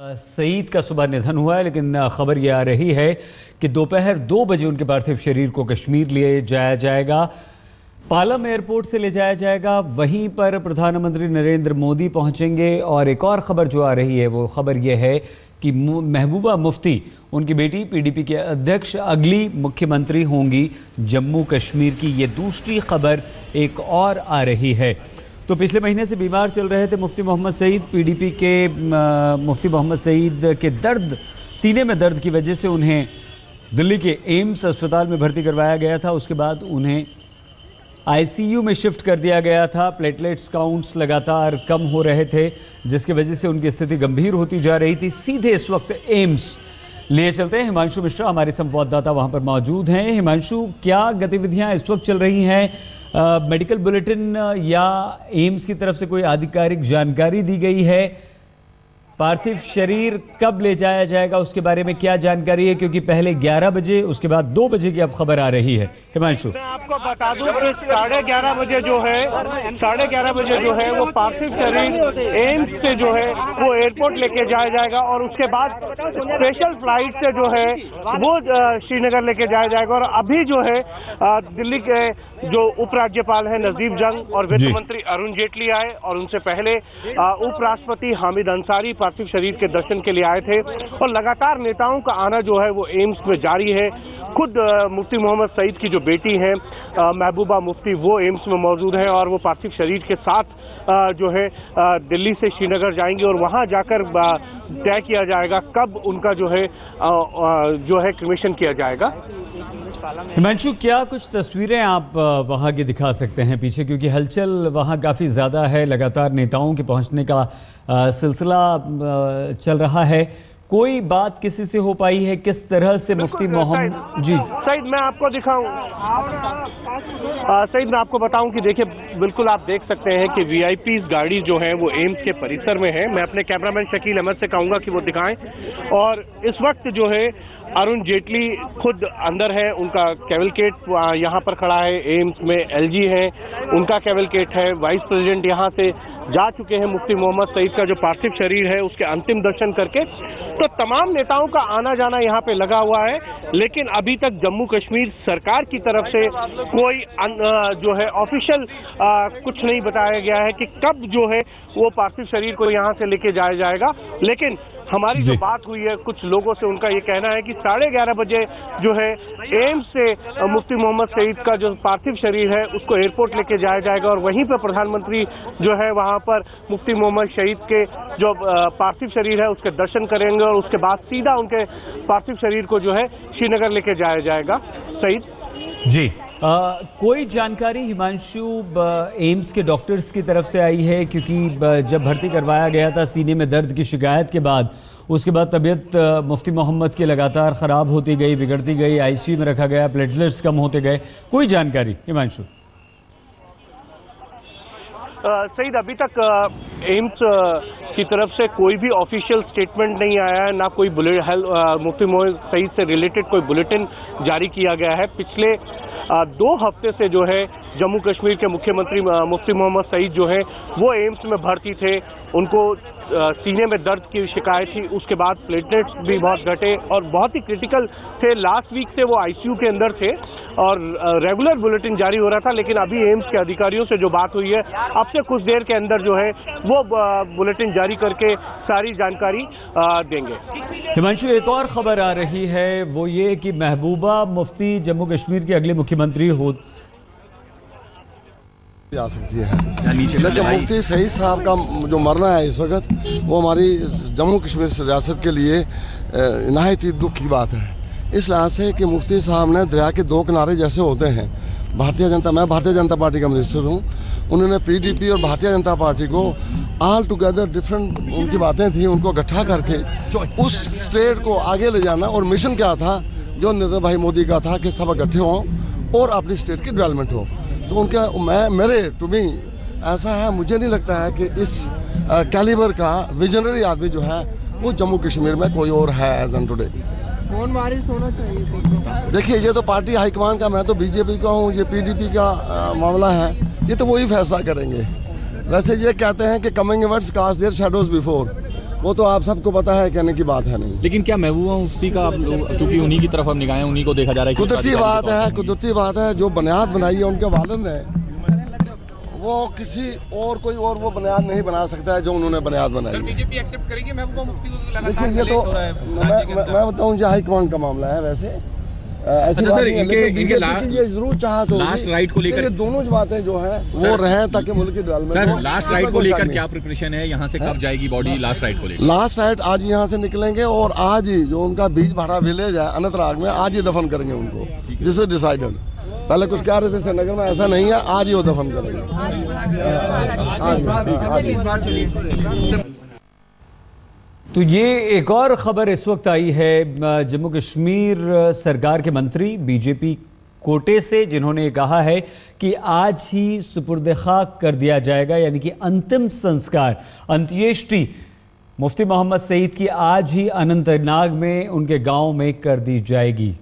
सईद का सुबह निधन हुआ है, लेकिन खबर ये आ रही है कि दोपहर दो बजे उनके पार्थिव शरीर को कश्मीर ले जाया जाएगा। पालम एयरपोर्ट से ले जाया जाएगा। वहीं पर प्रधानमंत्री नरेंद्र मोदी पहुँचेंगे और एक और खबर जो आ रही है, वो खबर ये है कि महबूबा मुफ्ती, उनकी बेटी पीडीपी के अध्यक्ष, अगली मुख्यमंत्री होंगी जम्मू कश्मीर की। ये दूसरी खबर एक और आ रही है। तो पिछले महीने से बीमार चल रहे थे मुफ्ती मोहम्मद सईद, पीडीपी के मुफ्ती मोहम्मद सईद के दर्द, सीने में दर्द की वजह से उन्हें दिल्ली के एम्स अस्पताल में भर्ती करवाया गया था। उसके बाद उन्हें आईसीयू में शिफ्ट कर दिया गया था। प्लेटलेट्स काउंट्स लगातार कम हो रहे थे, जिसकी वजह से उनकी स्थिति गंभीर होती जा रही थी। सीधे इस वक्त एम्स लिए चलते हैं। हिमांशु मिश्रा, हमारे संवाददाता वहाँ पर मौजूद हैं। हिमांशु, क्या गतिविधियाँ इस वक्त चल रही हैं? मेडिकल बुलेटिन या एम्स की तरफ़ से कोई आधिकारिक जानकारी दी गई है? पार्थिव शरीर कब ले जाया जाएगा उसके बारे में क्या जानकारी है? क्योंकि पहले 11 बजे उसके बाद 2 बजे की अब खबर आ रही है। हिमांशु। मैं आपको बता दूँ कि साढ़े ग्यारह बजे जो है साढ़े ग्यारह बजे जो है वो पार्थिव शरीर एम्स से जो है वो एयरपोर्ट लेके जाया जाएगा और उसके बाद स्पेशल फ़्लाइट से जो है वो श्रीनगर लेके जाया जाएगा। और अभी जो है दिल्ली के जो उपराज्यपाल है नजीब जंग और वित्त मंत्री अरुण जेटली आए और उनसे पहले उपराष्ट्रपति हामिद अंसारी पार्थिव शरीर के दर्शन के लिए आए थे और लगातार नेताओं का आना जो है वो एम्स में जारी है। खुद मुफ्ती मोहम्मद सईद की जो बेटी हैं महबूबा मुफ्ती, वो एम्स में मौजूद हैं और वो पार्थिव शरीर के साथ जो है दिल्ली से श्रीनगर जाएँगे और वहाँ जाकर तय किया जाएगा कब उनका जो है जो है क्रिमेशन किया जाएगा। हिमांशु, क्या कुछ तस्वीरें आप वहाँ की दिखा सकते हैं पीछे? क्योंकि हलचल वहाँ काफ़ी ज़्यादा है, लगातार नेताओं के पहुँचने का सिलसिला चल रहा है। कोई बात किसी से हो पाई है? किस तरह से मुफ्ती मोहम्मद जी। सईद मैं आपको दिखाऊँ। सईद मैं आपको बताऊँ कि देखिए बिल्कुल आप देख सकते हैं कि वीआईपी गाड़ी जो है वो एम्स के परिसर में है। मैं अपने कैमरामैन शकील अहमद से कहूँगा कि वो दिखाएँ। और इस वक्त जो है अरुण जेटली खुद अंदर है। उनका केवलकेट यहाँ पर खड़ा है। एम्स में एलजी है। उनका केवलकेट है। वाइस प्रेसिडेंट यहाँ से जा चुके हैं मुफ्ती मोहम्मद सईद का जो पार्थिव शरीर है, उसके अंतिम दर्शन करके। तो तमाम नेताओं का आना जाना यहाँ पे लगा हुआ है, लेकिन अभी तक जम्मू कश्मीर सरकार की तरफ़ से कोई जो है ऑफिशियल कुछ नहीं बताया गया है कि कब जो है वो पार्थिव शरीर को यहाँ से लेके जाया जाएगा। लेकिन हमारी जो बात हुई है कुछ लोगों से उनका ये कहना है कि साढ़े ग्यारह बजे जो है एम्स से मुफ्ती मोहम्मद सईद का जो पार्थिव शरीर है उसको एयरपोर्ट लेके जाया जाएगा और वहीं पर प्रधानमंत्री जो है वहाँ पर मुफ्ती मोहम्मद शहीद के जो पार्थिव शरीर है उसके दर्शन करेंगे और उसके बाद सीधा उनके पार्थिव शरीर को जो है श्रीनगर लेके जाया जाएगा। सईद? जी। आ, कोई जानकारी हिमांशु एम्स के डॉक्टर्स की तरफ़ से आई है? क्योंकि जब भर्ती करवाया गया था सीने में दर्द की शिकायत के बाद उसके बाद तबीयत मुफ्ती मोहम्मद की लगातार ख़राब होती गई बिगड़ती गई आईसीयू में रखा गया प्लेटलेट्स कम होते गए। कोई जानकारी हिमांशु? सईद अभी तक एम्स की तरफ़ से कोई भी ऑफिशियल स्टेटमेंट नहीं आया है ना कोई बुलेट मुफ्ती मोहम्मद सईद से रिलेटेड कोई बुलेटिन जारी किया गया है। पिछले दो हफ़्ते से जो है जम्मू कश्मीर के मुख्यमंत्री मुफ्ती मोहम्मद सईद जो है, वो एम्स में भर्ती थे। उनको सीने में दर्द की शिकायत थी। उसके बाद प्लेटलेट्स भी बहुत घटे और बहुत ही क्रिटिकल थे। लास्ट वीक से वो आईसीयू के अंदर थे। और रेगुलर बुलेटिन जारी हो रहा था लेकिन अभी एम्स के अधिकारियों से जो बात हुई है अब से कुछ देर के अंदर जो है वो बुलेटिन जारी करके सारी जानकारी देंगे। हिमांशु एक और खबर आ रही है वो ये कि महबूबा मुफ्ती जम्मू कश्मीर के अगले मुख्यमंत्री हो जा सकती है। लेकिन मुफ्ती सही साहब का जो मरना है इस वक्त वो हमारी जम्मू कश्मीर रियासत के लिए नहायत ही दुख की बात है। इस लिहाज से कि मुफ्ती साहब ने दरिया के दो किनारे जैसे होते हैं। भारतीय जनता, मैं भारतीय जनता पार्टी का मिनिस्टर हूँ। उन्होंने पीडीपी और भारतीय जनता पार्टी को ऑल टुगेदर डिफरेंट उनकी बातें थी, उनको इकट्ठा करके उस स्टेट को आगे ले जाना और मिशन क्या था, जो नरेंद्र भाई मोदी का था कि सब इकट्ठे हों और अपनी स्टेट की डेवलपमेंट हो। तो उनका, मैं, मेरे टू मी ऐसा है, मुझे नहीं लगता है कि इस कैलिबर का विजनरी आदमी जो है, वो जम्मू कश्मीर में कोई और है एज एन टुडे कौन वारिस होना चाहिए देखिए ये तो पार्टी हाईकमान का मैं तो बीजेपी का हूँ ये पीडीपी का आ, मामला है। ये तो वही फैसला करेंगे। वैसे ये कहते हैं कि coming words cast their shadows before वो तो आप सबको पता है कहने की बात है नहीं। लेकिन क्या महबूबा मुफ्ती का आप लोग क्योंकि उन्हीं की तरफ़ हम निगाहें उन्हीं को देखा जा रहा है कुदरती बात है कुदरती बात है जो बुनियाद बनाई है उनके वालद ने वो किसी और कोई और वो बुनियाद नहीं बना सकता है जो उन्होंने बुनियाद बनाई बीजेपी एक्सेप्ट करेगी? महबूबा मुफ्ती को देखिए ये तो मैं मैं बताऊँ जो हाईकमान का मामला है वैसे। ऐसी अच्छा सर इनके इनके ये ज़रूर चाह तो लास्ट राइट को लेकर दोनों बातें जो है वो रहे ताकि मुल्क की डेवलपमेंट लास्ट राइट को लेकर क्या प्रिपरेशन है? यहाँ से कब जाएगी बॉडी लास्ट राइट को लेकर? लास्ट राइट आज यहाँ से निकलेंगे और आज ही जो उनका बीज भाड़ा विलेज है अनंतराग में आज ही दफन करेंगे उनको जिसे डिसाइडेड पहले कुछ कह रहे थे श्रीनगर में ऐसा नहीं है, आज ही वो दफन करेंगे। तो ये एक और ख़बर इस वक्त आई है जम्मू कश्मीर सरकार के मंत्री बीजेपी कोटे से, जिन्होंने कहा है कि आज ही सुपुर्द खाक कर दिया जाएगा, यानी कि अंतिम संस्कार, अंत्येष्टि। मुफ्ती मोहम्मद सईद की आज ही अनंतनाग में उनके गाँव में कर दी जाएगी।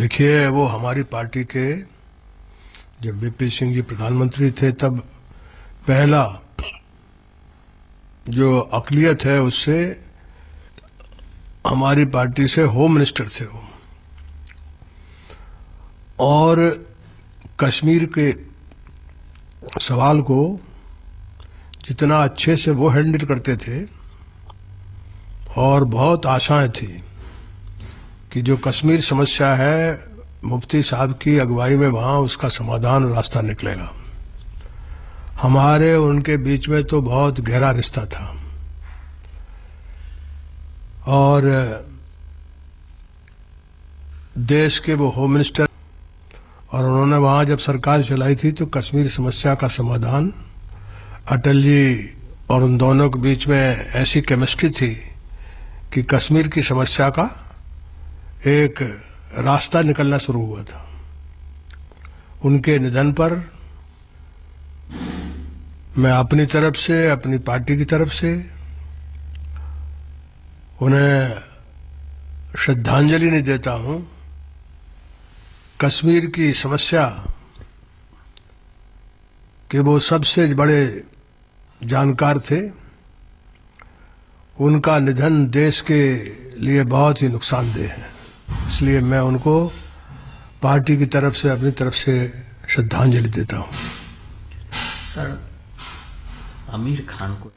देखिए, वो हमारी पार्टी के जब बीपी सिंह जी प्रधानमंत्री थे, तब पहला जो अकलियत है, उससे हमारी पार्टी से होम मिनिस्टर थे वो। और कश्मीर के सवाल को जितना अच्छे से वो हैंडल करते थे, और बहुत आशाएँ थी। कि जो कश्मीर समस्या है, मुफ्ती साहब की अगुवाई में वहाँ उसका समाधान रास्ता निकलेगा। हमारे उनके बीच में तो बहुत गहरा रिश्ता था। और, देश के वो होम मिनिस्टर और उन्होंने वहाँ जब सरकार चलाई थी तो कश्मीर समस्या का समाधान, अटल जी और उन दोनों के बीच में ऐसी केमिस्ट्री थी कि कश्मीर की समस्या का एक रास्ता निकलना शुरू हुआ था। उनके निधन पर मैं अपनी तरफ़ से, अपनी पार्टी की तरफ़ से उन्हें श्रद्धांजलि नहीं देता हूँ। कश्मीर की समस्या कि वो सबसे बड़े जानकार थे। उनका निधन देश के लिए बहुत ही नुकसानदेह है। इसलिए मैं उनको पार्टी की तरफ़ से अपनी तरफ़ से श्रद्धांजलि देता हूँ। सर आमिर खान को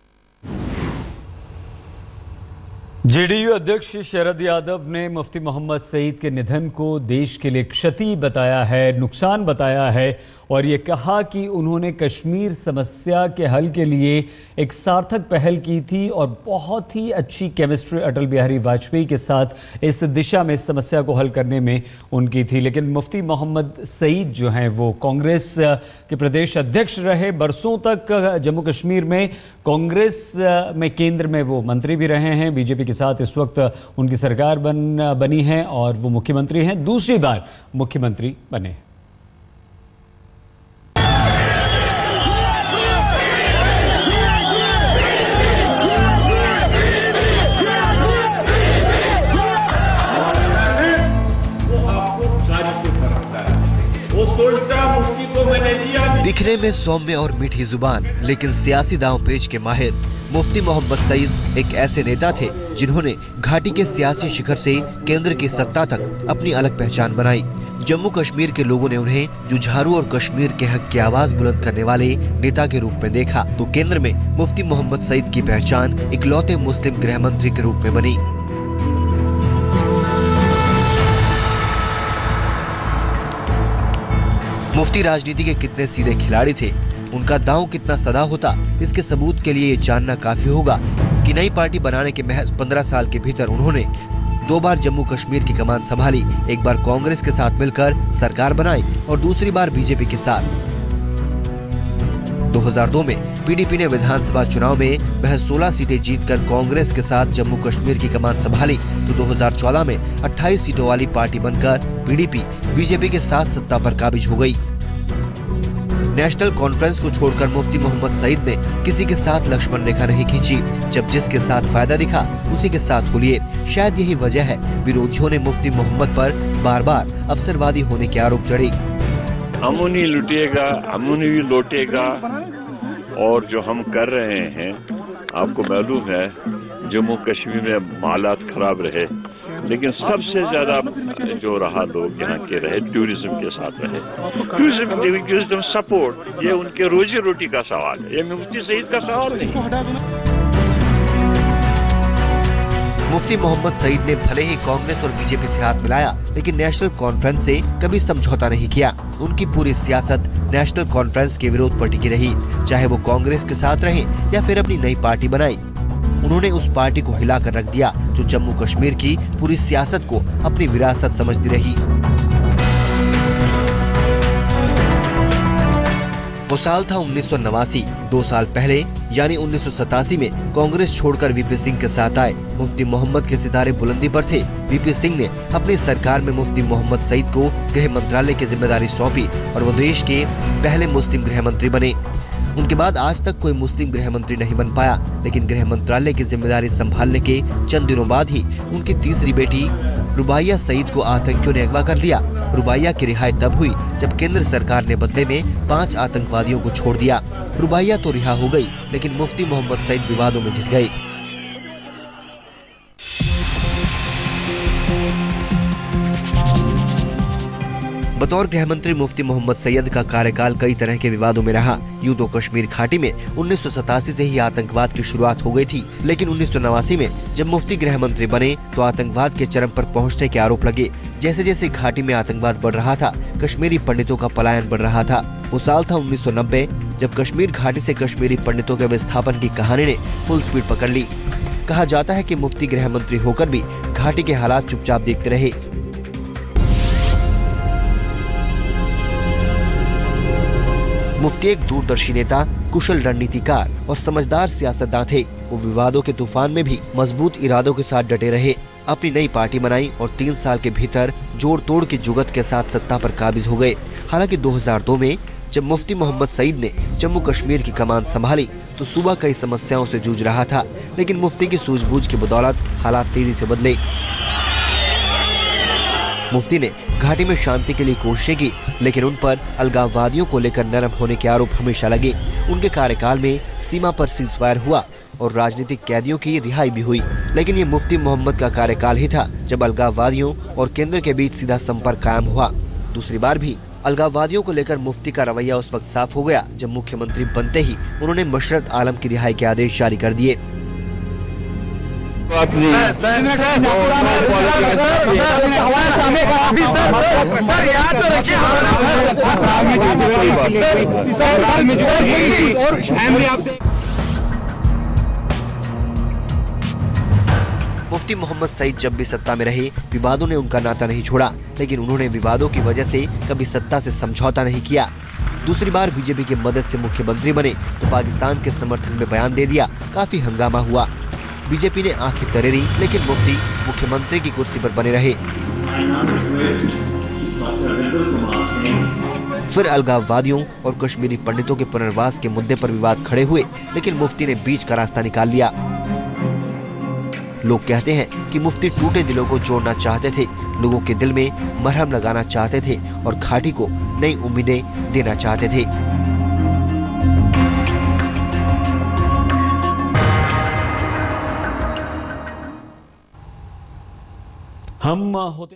जेडीयू अध्यक्ष शरद यादव ने मुफ्ती मोहम्मद सईद के निधन को देश के लिए क्षति बताया है नुकसान बताया है और ये कहा कि उन्होंने कश्मीर समस्या के हल के लिए एक सार्थक पहल की थी और बहुत ही अच्छी केमिस्ट्री अटल बिहारी वाजपेयी के साथ इस दिशा में समस्या को हल करने में उनकी थी। लेकिन मुफ्ती मोहम्मद सईद जो हैं, वो कांग्रेस के प्रदेश अध्यक्ष रहे। बरसों तक जम्मू कश्मीर में कांग्रेस में केंद्र में वो मंत्री भी रहे हैं। बीजेपी के साथ इस वक्त उनकी सरकार बन बनी है और वो मुख्यमंत्री हैं। दूसरी बार मुख्यमंत्री बने। दिखने में सौम्य और मीठी ज़ुबान, लेकिन सियासी दाव पेज के माहिर। मुफ्ती मोहम्मद सईद एक ऐसे नेता थे, जिन्होंने घाटी के सियासी शिखर से केंद्र की सत्ता तक अपनी अलग पहचान बनाई। जम्मू कश्मीर के लोगों ने उन्हें जुझारू और कश्मीर के हक की आवाज़ बुलंद करने वाले नेता के रूप में देखा। तो केंद्र में मुफ्ती मोहम्मद सईद की पहचान इकलौते मुस्लिम गृह मंत्री के रूप में बनी। मुफ्ती राजनीति के कितने सीधे खिलाड़ी थे, उनका दांव कितना सदा होता, इसके सबूत के लिए ये जानना काफ़ी होगा कि नई पार्टी बनाने के महज पंद्रह साल के भीतर उन्होंने दो बार जम्मू कश्मीर की कमान संभाली, एक बार कांग्रेस के साथ मिलकर सरकार बनाई और दूसरी बार बीजेपी के साथ। 2002 में पीडीपी ने विधानसभा चुनाव में वह 16 सीटें जीतकर कांग्रेस के साथ जम्मू कश्मीर की कमान संभाली। तो 2014 में 28 सीटों वाली पार्टी बनकर पीडीपी बीजेपी के साथ सत्ता पर काबिज हो गई। नेशनल कॉन्फ्रेंस को छोड़कर मुफ्ती मोहम्मद सईद ने किसी के साथ लक्ष्मण रेखा नहीं खींची। जब जिसके साथ फ़ायदा दिखा, उसी के साथ खुलिए। शायद यही वजह है, विरोधियों ने मुफ्ती मोहम्मद पर बार बार अवसरवादी होने के आरोप चढ़े। अमुनी लुटेगा, अमुनी भी लौटेगा। और जो हम कर रहे हैं, आपको मालूम है, जम्मू कश्मीर में हालात खराब रहे। लेकिन सबसे ज़्यादा जो रहा लोग यहाँ के रहे टूरिज़्म के साथ रहे। टूरिज़्म टूरिज़्म सपोर्ट ये उनके रोजी रोटी का सवाल है। ये मुफ्ती सईद का सवाल नहीं। मुफ्ती मोहम्मद सईद ने भले ही कांग्रेस और बीजेपी से हाथ मिलाया, लेकिन नेशनल कॉन्फ्रेंस से कभी समझौता नहीं किया। उनकी पूरी सियासत नेशनल कॉन्फ्रेंस के विरोध पर टिकी रही, चाहे वो कांग्रेस के साथ रहे या फिर अपनी नई पार्टी बनाई। उन्होंने उस पार्टी को हिलाकर रख दिया, जो जम्मू कश्मीर की पूरी सियासत को अपनी विरासत समझती रही। वो साल था उन्नीस दो साल पहले यानी उन्नीस सौ सतासी में कांग्रेस छोड़कर वीपी सिंह के साथ आए। मुफ्ती मोहम्मद के सितारे बुलंदी पर थे। वीपी सिंह ने अपनी सरकार में मुफ्ती मोहम्मद सईद को गृह मंत्रालय की ज़िम्मेदारी सौंपी और वो देश के पहले मुस्लिम गृह मंत्री बने। उनके बाद आज तक कोई मुस्लिम गृह मंत्री नहीं बन पाया, लेकिन गृह मंत्रालय की ज़िम्मेदारी संभालने के चंद दिनों बाद ही उनकी तीसरी बेटी रुबाइया सईद को आतंकियों ने अगवा कर लिया रुबाइया की रिहाई तब हुई जब केंद्र सरकार ने बदले में पाँच आतंकवादियों को छोड़ दिया। रुबाइया तो रिहा हो गई, लेकिन मुफ्ती मोहम्मद सईद विवादों में घिर गई बतौर गृह मंत्री मुफ्ती मोहम्मद सैयद का कार्यकाल कई तरह के विवादों में रहा। यूँ तो कश्मीर घाटी में उन्नीस से ही आतंकवाद की शुरुआत हो गई थी, लेकिन उन्नीस सौ नवासी में जब मुफ्ती गृह मंत्री बने तो आतंकवाद के चरम पर पहुँचने के आरोप लगे। जैसे जैसे घाटी में आतंकवाद बढ़ रहा था, कश्मीरी पंडितों का पलायन बढ़ रहा था। वो साल था उन्नीस सौ नब्बे, जब कश्मीर घाटी से कश्मीरी पंडितों के विस्थापन की कहानी ने फुल स्पीड पकड़ ली। कहा जाता है कि मुफ्ती गृह मंत्री होकर भी घाटी के हालात चुपचाप देखते रहे। मुफ्ती एक दूरदर्शी नेता, कुशल रणनीतिकार और समझदार सियासतदान थे। वो विवादों के तूफ़ान में भी मज़बूत इरादों के साथ डटे रहे। अपनी नई पार्टी बनाई और तीन साल के भीतर जोड़ तोड़ की जुगत के साथ सत्ता पर काबिज हो गए। हालाँकि 2002 में जब मुफ्ती मोहम्मद सईद ने जम्मू कश्मीर की कमान संभाली तो सूबा कई समस्याओं से जूझ रहा था, लेकिन मुफ्ती की सूझबूझ की बदौलत हालात तेज़ी से बदले। मुफ्ती ने घाटी में शांति के लिए कोशिशें की, लेकिन उन पर अलगाववादियों को लेकर नरम होने के आरोप हमेशा लगे। उनके कार्यकाल में सीमा पर सीज फायर हुआ और राजनीतिक कैदियों की रिहाई भी हुई लेकिन ये मुफ्ती मोहम्मद का कार्यकाल ही था जब अलगाववादियों और केंद्र के बीच सीधा संपर्क कायम हुआ दूसरी बार भी अलगाववादियों को लेकर मुफ्ती का रवैया उस वक्त साफ़ हो गया जब मुख्यमंत्री बनते ही उन्होंने मशरत आलम की रिहाई के आदेश जारी कर दिए मुफ्ती मोहम्मद सईद जब भी सत्ता में रहे, विवादों ने उनका नाता नहीं छोड़ा, लेकिन उन्होंने विवादों की वजह से कभी सत्ता से समझौता नहीं किया। दूसरी बार बीजेपी की मदद से मुख्यमंत्री बने तो पाकिस्तान के समर्थन में बयान दे दिया, काफ़ी हंगामा हुआ। बीजेपी ने आँखें तरेरी लेकिन मुफ्ती मुख्यमंत्री की कुर्सी पर बने रहे। फिर अलगाववादियों और कश्मीरी पंडितों के पुनर्वास के मुद्दे पर विवाद खड़े हुए, लेकिन मुफ्ती ने बीच का रास्ता निकाल लिया। लोग कहते हैं कि मुफ्ती टूटे दिलों को जोड़ना चाहते थे, लोगों के दिल में मरहम लगाना चाहते थे और घाटी को नई उम्मीदें देना चाहते थे। हम होते